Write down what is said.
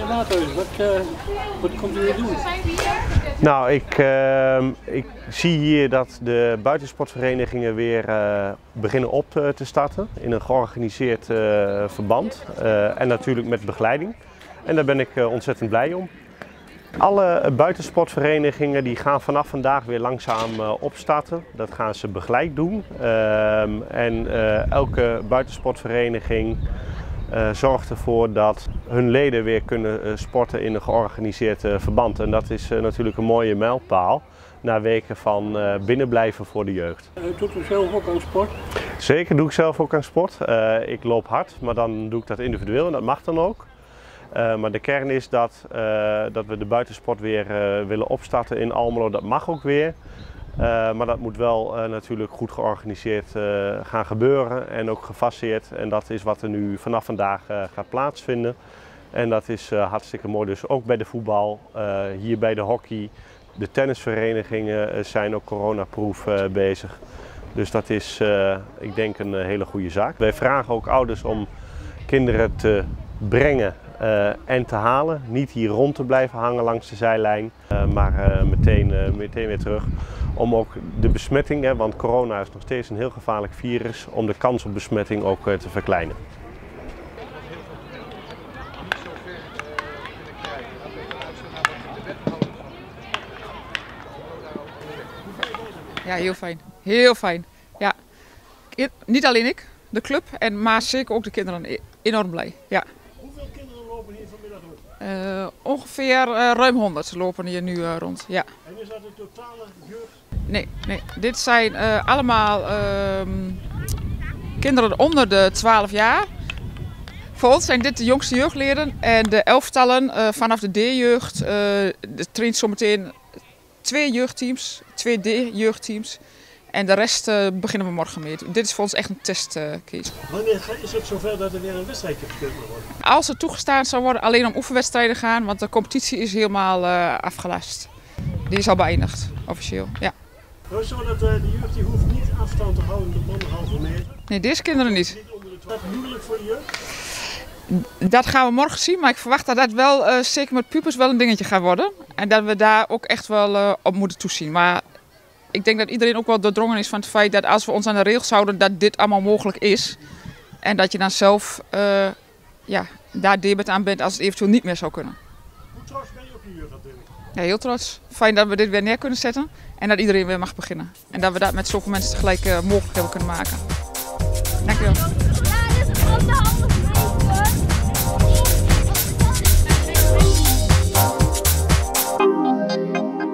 Eens. Wat, komt u weer doen? Nou, ik, uh, ik zie hier dat de buitensportverenigingen weer uh, beginnen op te starten in een georganiseerd verband en natuurlijk met begeleiding. En daar ben ik ontzettend blij om. Alle buitensportverenigingen die gaan vanaf vandaag weer langzaam opstarten. Dat gaan ze begeleid doen. Ehm, en elke buitensportvereniging uh, zorgt ervoor dat hun leden weer kunnen uh, sporten in een georganiseerd uh, verband. En dat is natuurlijk een mooie mijlpaal na weken van binnenblijven voor de jeugd. Doet u zelf ook aan sport? Zeker doe ik zelf ook aan sport. ik loop hard, maar dan doe ik dat individueel en dat mag dan ook. maar de kern is dat, dat we de buitensport weer willen opstarten in Almelo. Dat mag ook weer. Uh, maar dat moet wel uh, natuurlijk goed georganiseerd uh, gaan gebeuren en ook gefaseerd. En dat is wat er nu vanaf vandaag gaat plaatsvinden. En dat is hartstikke mooi. Dus ook bij de voetbal, hier bij de hockey, de tennisverenigingen zijn ook coronaproof bezig. Dus dat is, ik denk, een hele goede zaak. Wij vragen ook ouders om kinderen te brengen en te halen. Niet hier rond te blijven hangen langs de zijlijn, maar meteen, meteen weer terug om ook de besmetting, hè, want corona is nog steeds een heel gevaarlijk virus, om de kans op besmetting ook eh, te verkleinen. Ja, heel fijn. Heel fijn. Ja. Niet alleen ik, de club, en, maar zeker ook de kinderen e-, enorm blij. Ja. Hoeveel kinderen lopen hier vanmiddag rond? Uh, ongeveer uh, ruim 100 lopen hier nu uh, rond. Ja. En is dat de totale jeugd Nee, nee. Dit zijn allemaal uh, kinderen onder de 12 jaar. Voor ons zijn dit de jongste jeugdleden en de elftallen vanaf de D-jeugd. Uh, traint zometeen twee jeugdteams, twee D-jeugdteams. En de rest uh, beginnen we morgen mee. Dit is voor ons echt een testcase. Wanneer is het zover dat er weer een wedstrijdje gespeeld moet worden? Als het toegestaan zou worden, alleen om oefenwedstrijden gaan, want de competitie is helemaal afgelast. Die is al beëindigd, officieel. Ja. Nou, zo dat uh, de jeugd die hoeft niet afstand te houden op anderhalve meter. Nee, deze kinderen niet. Is dat moeilijk voor de jeugd? Dat gaan we morgen zien, maar ik verwacht dat dat wel, uh, zeker met pupers, wel een dingetje gaat worden. En dat we daar ook echt wel uh, op moeten toezien. Maar ik denk dat iedereen ook wel doordrongen is van het feit dat als we ons aan de regels houden, dat dit allemaal mogelijk is. En dat je dan zelf uh, ja, daar debet aan bent als het eventueel niet meer zou kunnen. Hoe trots ben je op je jeugd natuurlijk? Ja, heel trots. Fijn dat we dit weer neer kunnen zetten. En dat iedereen weer mag beginnen. En dat we dat met zoveel mensen tegelijk uh, mogelijk hebben kunnen maken. Dankjewel.